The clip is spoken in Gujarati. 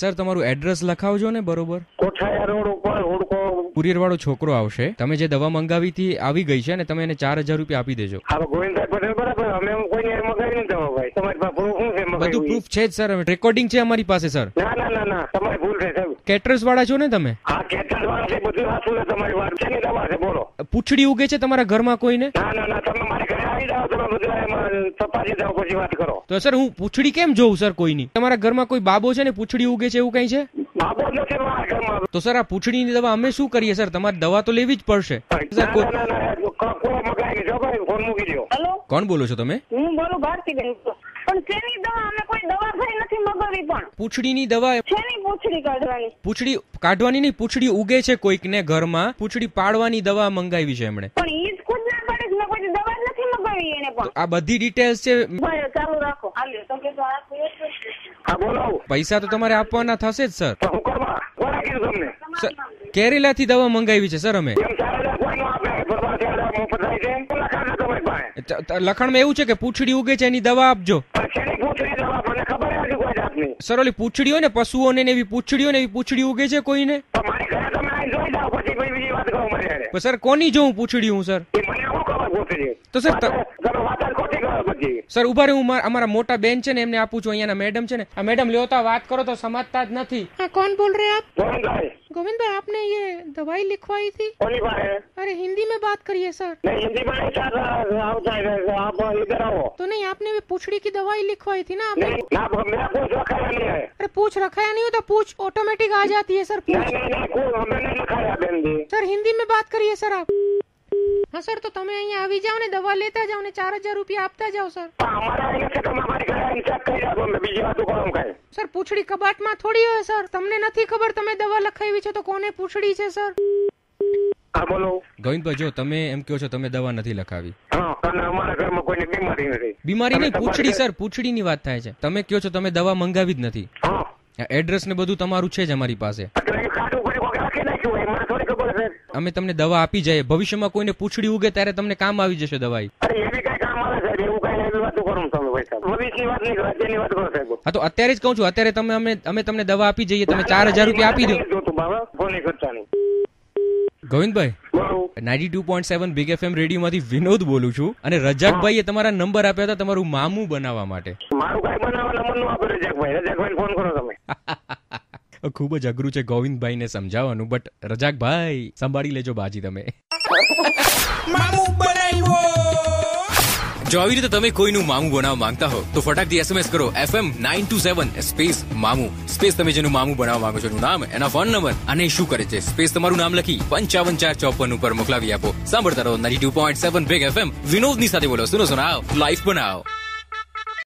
સર તમારું એડ્રેસ લખાવજો ને બરોબર? કોઠાયા રોડ ઉપર હુડકો. કુરિયર વાળો છોકરો આવશે. તમે જે દવા મંગાવી હતી આવી ગઈ છે ને તમે એને ચાર હજાર રૂપિયા આપી દેજો. હા ગોવિંદભાઈ પટેલ બરાબર. અમે કોઈને મંગાવી નથી દવા ભાઈ. તમારી પાસે પ્રૂફ શું છે બધું પ્રૂફ છે જ સર રેકોર્ડિંગ છે અમારી પાસે સર ના ના ના ના. તમારી ભૂલ છે કેટરસ વાળા છો ને તમે? હા કેટરર્સ વાળા છે બધું સાચું છે તમારી વાત છે દવા છે બોલો. પૂંછડી ઉગે છે તમારા ઘરમાં કોઈને? ના ના ના તમે મારી ઘરે આવી જાઓ તમે બધું તપાસી જાઓ પછી વાત કરો. તો સર હું પૂછડી કેમ જોઉં સર કોઈની? તમારા ઘરમાં કોઈ બાબો છે ને પૂછડી ઉગે છે એવું કઈ છે? બાબો નથી મારા ઘરમાં. તો સર આ પૂછડીની દવા અમે શું કરીએ સર? તમારે દવા તો લેવી જ પડશે. સર ના ના ના કોણ બોલો છો તમે? હું બોલું ભારતીબેન. પણ તેની દવા? અમે કોઈ દવા ખરી નથી મગાવી પણ. પૂંછડીની દવા પૂછડી કાઢવાની? પૂંછડી કાઢવાની નહીં પૂંછડી ઉગે છે કોઈકને ઘરમાં. પૂંછડી પાડવાની દવા મંગાવી છે એમણે. પણ ઈ જ ખુદ ના પાડે મેં કોઈ દવા નથી મગાવી એને પણ. આ બધી ડિટેલ્સ છે ચાલુ રાખો. હાલ્યો તમે તો આ કોઈ જ નથી. હા બોલો. પૈસા તો તમારે આપવાના થશે જ સર. હું કરવા? કોને કીધું તમને? સર કેરેલાથી દવા મંગાવી છે સર અમે. લખાણમાં એવું છે કે પૂંછડી ઉગે છે એની દવા આપજો. પૂછડી દવા? મને ખબર નથી કોઈ જાતની સર ઓલી પૂછડીઓ ને પશુઓને ને એવી પૂછડીઓ ને એવી પૂછડી ઉગે છે કોઈને? મારી ઘરે તમે આવીને જોઈ જાઓ પછી પછી બીજી વાત કરો મારી સર કોની જોઉં પૂછડી હું સર? મને શું ખબર પૂછડી? તો સર ખોટી કરો પછી સર ઉભા રહે હું મારા- અમારા મોટા બેન છે ને એમને આપું છું અહીંયાના મેડમ છે ને આ મેડમ લ્યો તો વાત કરો તો સમજતા જ નથી हाँ कौन बोल रहे हैं आप ગોવિંદભાઈ गोविंद भाई आपने ये दवाई लिखवाई थी કોની પાસે अरे हिंदी में बात करिए सर नहीं हिंदी में नहीं चार આવતા है आप इधर आओ तो नहीं आपने भी पूछड़ी की दवाई लिखवाई थी ना आपने नहीं ना मेरा कुछ रखाया नहीं है अरे पूछ रखाया नहीं होता पूछ ऑटोमेटिक आ जाती है सर नहीं पूछ नहीं नहीं कोई हमें नहीं लिखाया बहन जी सर हिंदी में बात करिए सर आप હા સર તો તમે અહીંયા આવી જાવ ને દવા લેતા જાવ ને ચાર હજાર રૂપિયા આપતા જાવ સર. સર પૂછડી કબાટમાં થોડી હોય સર. તમને નથી ખબર તમે દવા લખાવી છે તો કોને પૂછડી છે સર? હા બોલો. ગોવિંદભાઈ જો તમે એમ કહો છો તમે દવા નથી લખાવી. અમારા ઘરમાં બીમારી બીમારી નહીં પૂછડી સર પૂછડી ની વાત થાય છે. તમે કહો છો તમે દવા મંગાવી જ નથી. એડ્રેસ ને બધું તમારું છે જ અમારી પાસે. અમે તમને દવા આપી જાય ભવિષ્યમાં કોઈને પૂછડી ઉગે ત્યારે તમને કામ આવી જશે દવાઈ. હા તો અત્યારે જ કહું છું અત્યારે તમે અમે અમે તમને દવા આપી જઈએ તમે ચાર હજાર રૂપિયા આપી દો. Govindbhai ninety two point seven Big FM રેડિયોમાંથી Vinod બોલું છું અને રજાકભાઈએ તમારા નંબર આપ્યા હતા તમારું મામું બનાવવા માટે. મારું કઈ બનાવવા નંબરનું આપ્યો રજાકભાઈ રજાકભાઈ ફોન કરો તમે. ખૂબ જ અઘરું છે ગોવિંદભાઈને સમજાવવાનું બટ રજાકભાઈ સંભાળી લેજો બાજી તમે. જો આવી રીતે તમે કોઈનું મામું બનાવવા માંગતા હો તો ફટાકથી એસએમએસ કરો FM nine two seven space મામું. Space તમે જેનું મામું બનાવવા માંગો છો એનું નામ એના ફોન નંબર અને શું કરે છે. સ્પેસ તમારું નામ લખી પંચાવન ચાર ચોપન ઉપર મોકલાવી આપો. સાંભળતા રહો ninety two point seven Big FM વિનોદની સાથે બોલો સુનો સુનાવ લાઈફ બનાવો.